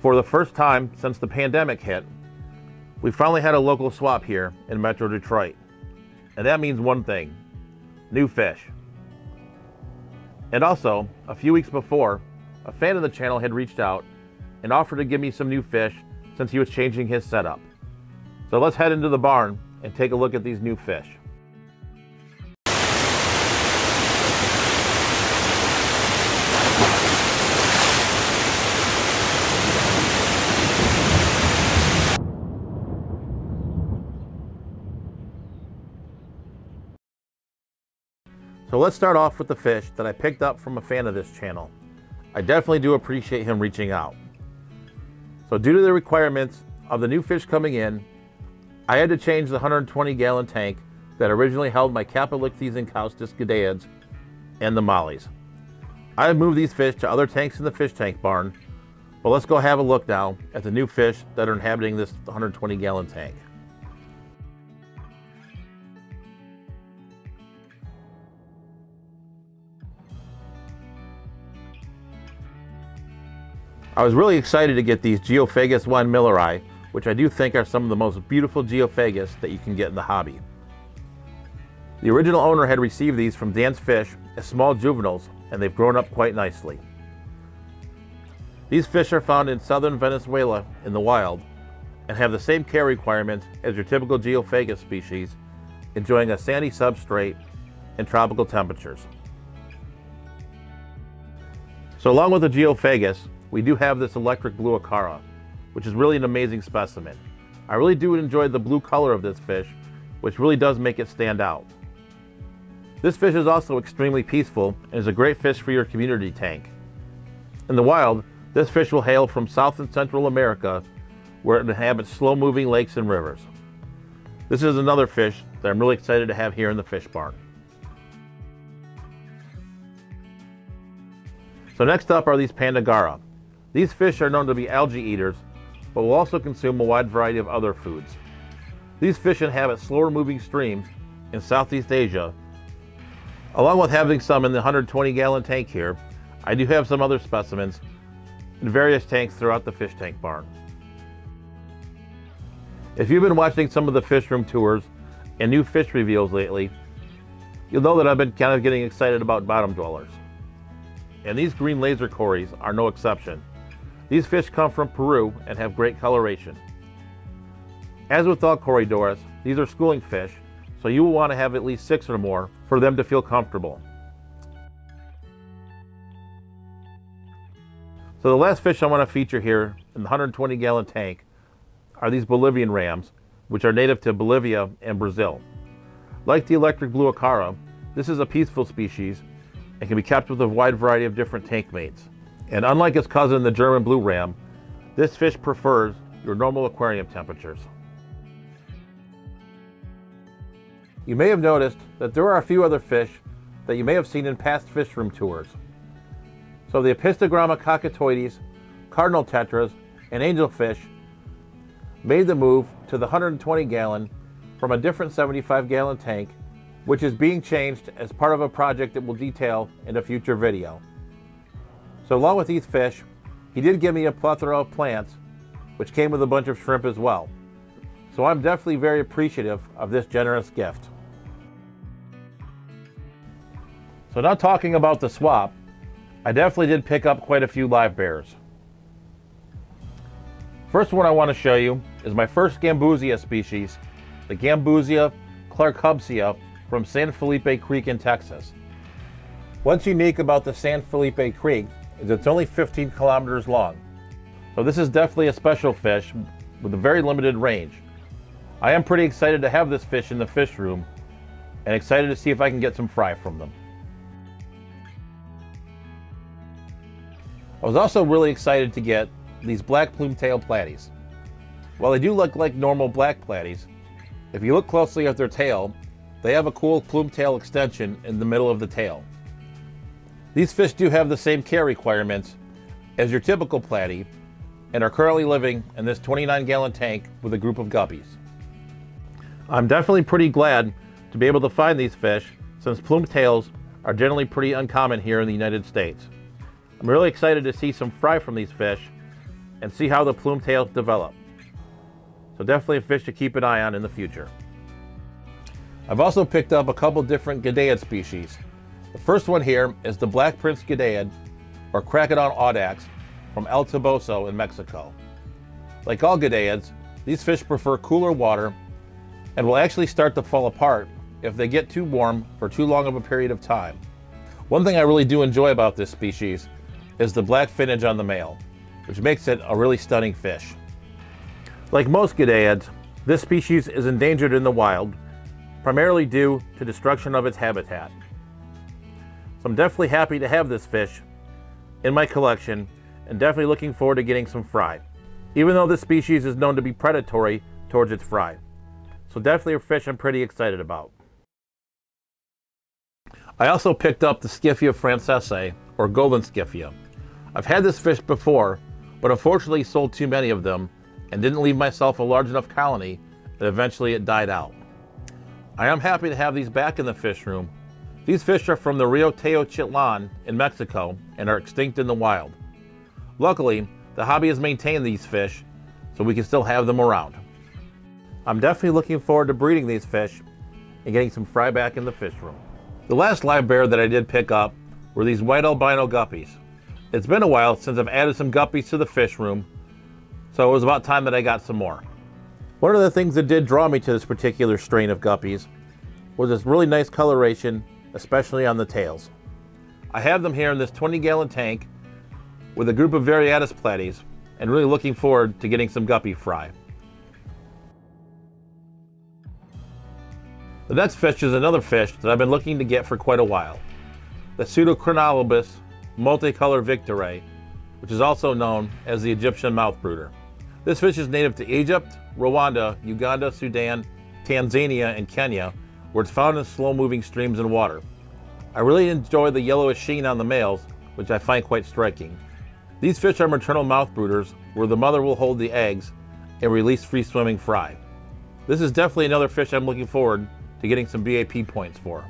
For the first time since the pandemic hit, we finally had a local swap here in Metro Detroit. And that means one thing new fish. And also, a few weeks before, a fan of the channel had reached out and offered to give me some new fish since he was changing his setup. So let's head into the barn and take a look at these new fish. So let's start off with the fish that I picked up from a fan of this channel. I definitely do appreciate him reaching out. So due to the requirements of the new fish coming in, I had to change the 120 gallon tank that originally held my Chapalichthys encaustus goodeids and the mollies. I have moved these fish to other tanks in the fish tank barn, but let's go have a look now at the new fish that are inhabiting this 120 gallon tank. I was really excited to get these Geophagus winemilleri, which I do think are some of the most beautiful Geophagus that you can get in the hobby. The original owner had received these from Dan's Fish as small juveniles, and they've grown up quite nicely. These fish are found in southern Venezuela in the wild and have the same care requirements as your typical Geophagus species, enjoying a sandy substrate and tropical temperatures. So along with the Geophagus, we do have this electric blue acara, which is really an amazing specimen. I really do enjoy the blue color of this fish, which really does make it stand out. This fish is also extremely peaceful and is a great fish for your community tank. In the wild, this fish will hail from South and Central America where it inhabits slow-moving lakes and rivers. This is another fish that I'm really excited to have here in the fish barn. So next up are these Panda Garra. These fish are known to be algae eaters, but will also consume a wide variety of other foods. These fish inhabit slower moving streams in Southeast Asia. Along with having some in the 120 gallon tank here, I do have some other specimens in various tanks throughout the fish tank barn. If you've been watching some of the fish room tours and new fish reveals lately, you'll know that I've been kind of getting excited about bottom dwellers. And these green laser cories are no exception. These fish come from Peru and have great coloration. As with all Corydoras, these are schooling fish, so you will want to have at least six or more for them to feel comfortable. So the last fish I want to feature here in the 120 gallon tank are these Bolivian rams, which are native to Bolivia and Brazil. Like the electric blue acara, this is a peaceful species and can be kept with a wide variety of different tank mates. And unlike its cousin, the German blue ram, this fish prefers your normal aquarium temperatures. You may have noticed that there are a few other fish that you may have seen in past fish room tours. So the Apistogramma cacatuoides, cardinal tetras, and angelfish made the move to the 120 gallon from a different 75 gallon tank, which is being changed as part of a project that we'll detail in a future video. So along with these fish, he did give me a plethora of plants, which came with a bunch of shrimp as well. So I'm definitely very appreciative of this generous gift. So now talking about the swap, I definitely did pick up quite a few live bears. First one I want to show you is my first Gambusia species, the Gambusia clarkhubbsia from San Felipe Creek in Texas. What's unique about the San Felipe Creek it's only 15 kilometers long. So this is definitely a special fish with a very limited range. I am pretty excited to have this fish in the fish room and excited to see if I can get some fry from them. I was also really excited to get these black plume-tail platies. While they do look like normal black platies, if you look closely at their tail, they have a cool plume-tail extension in the middle of the tail. These fish do have the same care requirements as your typical platy and are currently living in this 29 gallon tank with a group of guppies. I'm definitely pretty glad to be able to find these fish since plume tails are generally pretty uncommon here in the United States. I'm really excited to see some fry from these fish and see how the plume tails develop. So definitely a fish to keep an eye on in the future. I've also picked up a couple different Goodeid species. The first one here is the Black Prince Goodeid, or Characodon audax, from El Toboso in Mexico. Like all Goodeids, these fish prefer cooler water and will actually start to fall apart if they get too warm for too long of a period of time. One thing I really do enjoy about this species is the black finnage on the male, which makes it a really stunning fish. Like most Goodeids, this species is endangered in the wild, primarily due to destruction of its habitat. So I'm definitely happy to have this fish in my collection and definitely looking forward to getting some fry, even though this species is known to be predatory towards its fry. So definitely a fish I'm pretty excited about. I also picked up the Skiffia francesae, or golden Skiffia. I've had this fish before, but unfortunately sold too many of them and didn't leave myself a large enough colony that eventually it died out. I am happy to have these back in the fish room. These fish are from the Rio Teuchitlan in Mexico and are extinct in the wild. Luckily, the hobby has maintained these fish so we can still have them around. I'm definitely looking forward to breeding these fish and getting some fry back in the fish room. The last live bear that I did pick up were these white albino guppies. It's been a while since I've added some guppies to the fish room, so it was about time that I got some more. One of the things that did draw me to this particular strain of guppies was this really nice coloration, especially on the tails. I have them here in this 20 gallon tank with a group of Variatus platies and really looking forward to getting some guppy fry. The next fish is another fish that I've been looking to get for quite a while. The Pseudocrenilabrus multicolor victorae, which is also known as the Egyptian mouth brooder. This fish is native to Egypt, Rwanda, Uganda, Sudan, Tanzania, and Kenya, where it's found in slow-moving streams and water. I really enjoy the yellowish sheen on the males, which I find quite striking. These fish are maternal mouth brooders, where the mother will hold the eggs and release free-swimming fry. This is definitely another fish I'm looking forward to getting some BAP points for.